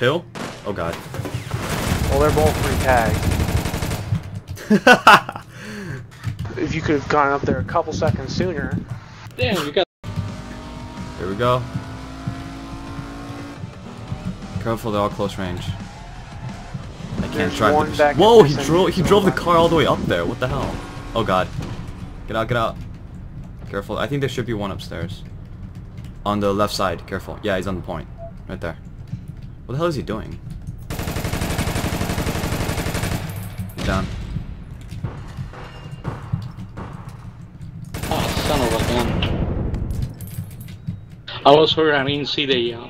Two? Oh god. Well, they're both free tagged. If you could have gone up there a couple seconds sooner. Damn, you got. Here we go. Careful, they're all close range. I can't There's drive one the... back Whoa, he drove he drove the car all the way up there. What the hell? Oh god. Get out, get out. Careful. I think there should be one upstairs. On the left side. Careful. Yeah, he's on the point. Right there. What the hell is he doing? Down. Oh, son of a gun. I was hurt. I didn't see the uh,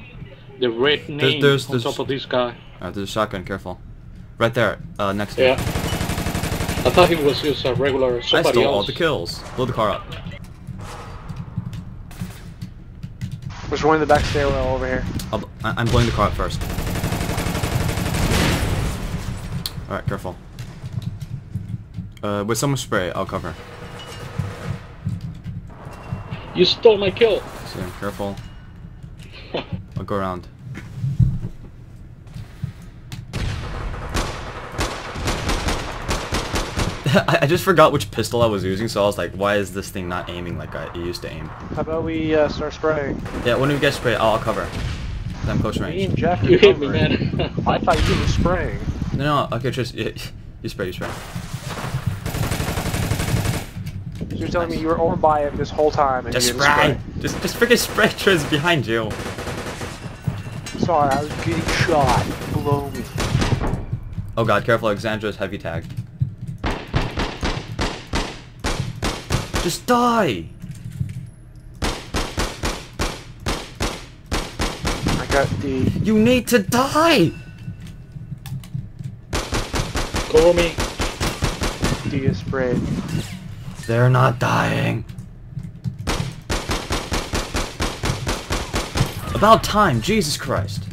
the red name there's- on there's- top of this guy. Alright, there's a shotgun. Careful. Right there. Uh, next to Yeah. him. I thought he was just a regular I somebody stole all the kills. Blow the car up. There's one in the back stairwell over here. I'll, I- I'm blowing the car up first. Alright, careful. Uh, with some spray, I'll cover. You stole my kill. See him, careful. I'll go around. I, I just forgot which pistol I was using, so I was like, why is this thing not aiming like I, it used to aim? How about we uh, start spraying? Yeah, when do we get spray, I'll, I'll cover. 'Cause I'm close Me range. and Jack You hit me, man. I thought you were spraying. No, no, okay, just, you, you spray, you spray. So you're telling me you were over by it this whole time and Just you didn't spray! Just, just freaking spray, Triz, behind you. Sorry, I was getting shot. Below me. Oh god, careful, Alexandra's heavy tagged. Just die! I got the You need to die! Cover me. Dia sprayed. They're not dying. About time, Jesus Christ.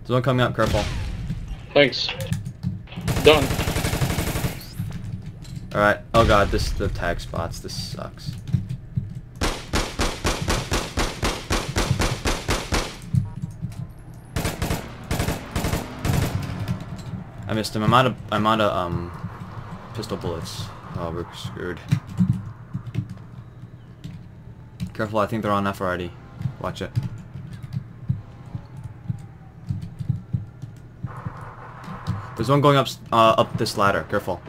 There's one coming up, careful. Thanks. Done. Alright, oh god, this the tag spots, this sucks. I missed him. I'm out of I'm out of um pistol bullets. Oh we're screwed. Careful, I think they're on F already. Watch it. There's one going up uh, up this ladder. Careful.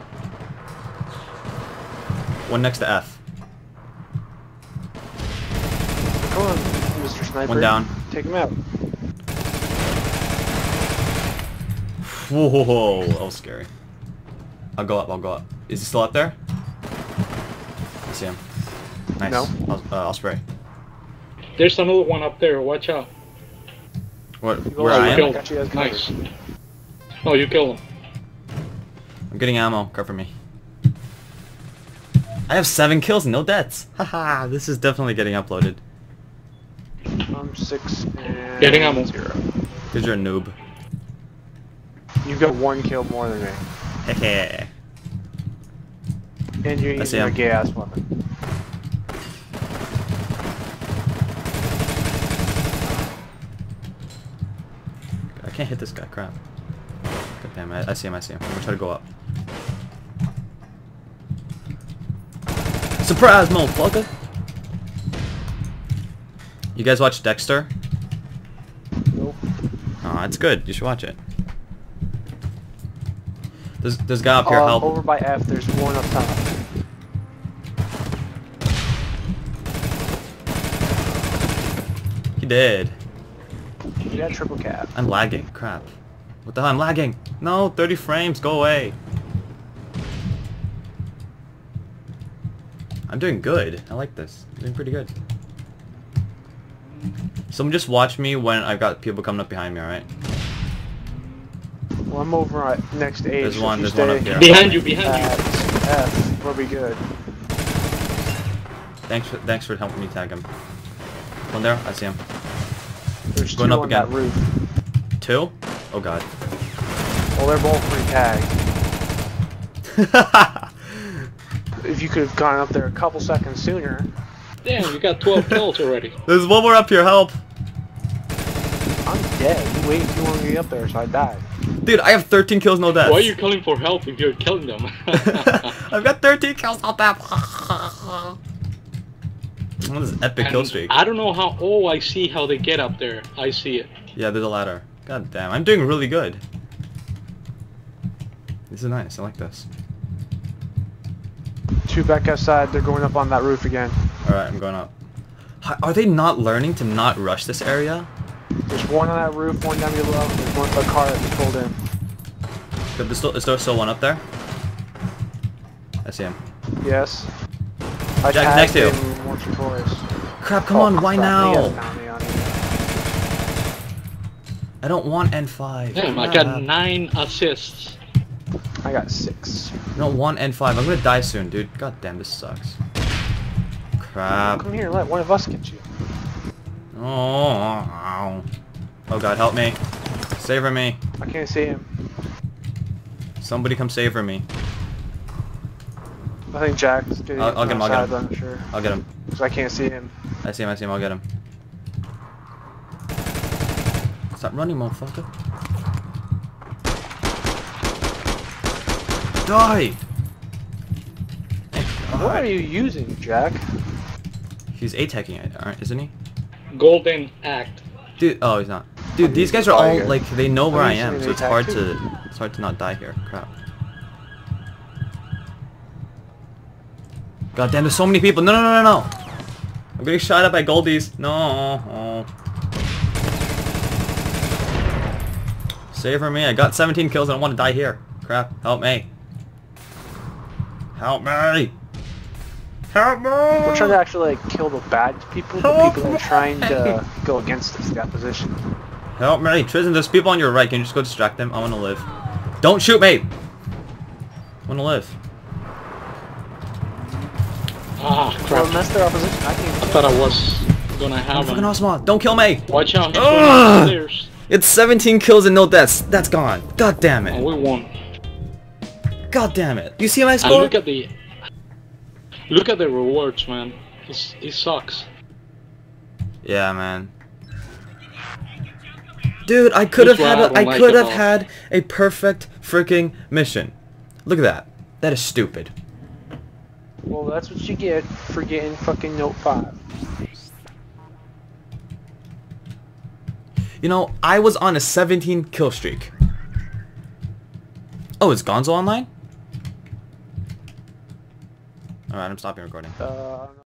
One next to F. Come on, Mr. Sniper. One down. Take him out. Whoa, that was scary. I'll go up, I'll go up. Is he still up there? I see him. Nice. No. I'll, uh, I'll spray. There's another one up there. Watch out. What, where up, I am? go. Kill got you guys him. Nice. Oh, you killed him. I'm getting ammo. Cover me. I have seven kills and no deaths. Haha, this is definitely getting uploaded. I'm six and Getting ammo. zero. Because you're a noob. You've got one kill more than me. Hehe. And you're I see using a him. gay ass weapon. I can't hit this guy. Crap. God damn it. I, I see him. I see him. I'm gonna try to go up. Surprise, motherfucker! You guys watch Dexter? Nope. Oh, it's good. You should watch it. There's, there's guy up here. Uh, help. over by F, there's one up top. He did. You got triple cap. I'm lagging. Crap. What the hell? I'm lagging. No, 30 frames. Go away. I'm doing good. I like this. I'm doing pretty good. Someone just watch me when I've got people coming up behind me, alright? Well, I'm over at next age. There's one, if you there's one up stay here. Behind you, behind At you. F, we'll be good. Thanks for, thanks for helping me tag him. One there? I see him. There's Going two up on again. that roof. Two? Oh god. Well, they're both free tagged. If you could have gone up there a couple seconds sooner. Damn, you got 12 kills already. There's one more up here. Help! I'm dead. You wait too long to get up there, so I died. Dude, I have 13 kills, no deaths. Why are you calling for help if you're killing them? I've got 13 kills, no deaths. What is this epic kill streak? I don't know how. Oh, I see how they get up there. I see it. Yeah, there's a ladder. God damn, I'm doing really good. This is nice. I like this. Two back outside. They're going up on that roof again. All right, I'm going up. Are they not learning to not rush this area? There's one on that roof, one down below. and There's one a car that just pulled in. But there's still, is there still one up there? I see him. Yes. I Jack, next to you. once or twice. Crap, come Oh, on, why crap, he now? bounty on him. I don't want N5. Damn, I got nine assists. I got six. No, one and N5. I'm gonna die soon, dude. God damn, this sucks. Crap. Come here, let one of us get you. Oh, oh god, help me. Savor me. I can't see him. Somebody come savor me. I think Jack's getting I'll- I'll get him, I'll get him. I'm sure. I'll get him. Because I can't see him. I see him, I see him, I'll get him. Stop running, motherfucker. Die! Thank What are you using, Jack? He's A-teching it, aren't- isn't he? Golden Act. Dude, oh, he's not. Dude, I'm these guys are all, Tiger. like, they know where I'm I am, so it's hard too. to, it's hard to not die here. Crap. God damn, there's so many people. No, no, no, no, no. I'm getting shot at by goldies. No. Savor me. I got 17 kills and I want to die here. Crap. Help me. Help me. Help me. We're trying to actually like kill the bad people, the Help people that are trying to go against us, the opposition. Help me. Tristan, there's people on your right. Can you just go distract them? I want to live. Don't shoot me. I want to live. Ah, Well, crap. that's their opposition. I I thought I was gonna I'm have fucking him. Osmo. Don't kill me. Watch out, he's Ugh. It's 17 kills and no deaths. That's gone. God damn And it. we won. God damn it. You see my And score? look at the look at the rewards, man. It's, it sucks. Yeah, man. Dude, I could have had what I a, don't I like could have had a perfect freaking mission. Look at that. That is stupid. Well, that's what you get for getting fucking Note 5. You know, I was on a 17 kill streak. Oh, is Gonzo online? Alright, I'm stopping recording. Uh,